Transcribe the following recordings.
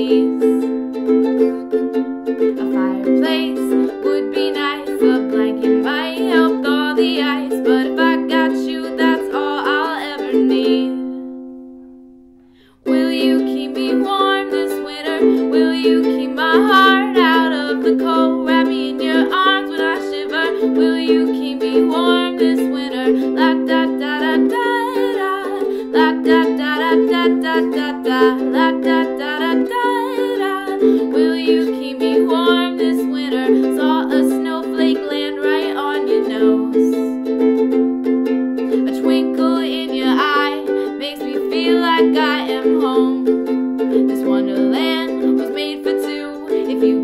A fireplace would be nice, a blanket might help thaw the ice, but if I got you, that's all I'll ever need. Will you keep me warm this winter? Will you keep my heart out of the cold? Wrap me in your arms when I shiver. Will you keep me warm this winter? La da da da da da, la da da da da da da, la da da da da.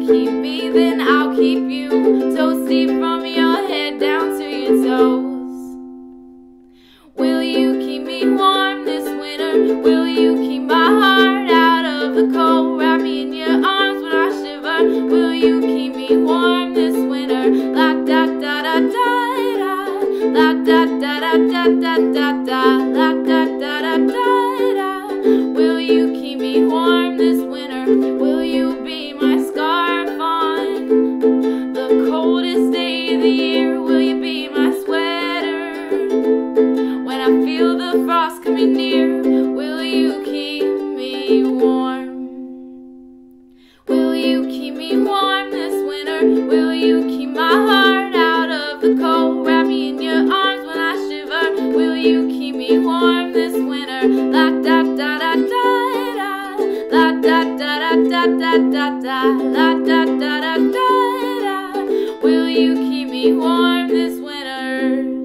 Keep me, then I'll keep you. Toasty from your head down to your toes. Will you keep me warm this winter? Will you keep my heart out of the cold? Wrap me in your arms when I shiver. Will you keep me warm this winter? La da da da da da. La da da da da da da da. La da da da da da. Will you keep me warm this winter? Will you be coldest day of the year? Will you be my sweater when I feel the frost coming near? Will you keep me warm? Will you keep me warm this winter? Will you keep my heart out of the cold? Wrap me in your arms when I shiver. Will you keep me warm this winter? La da da da da da. La da da da da da da. La da da da da. Will you keep me warm this winter?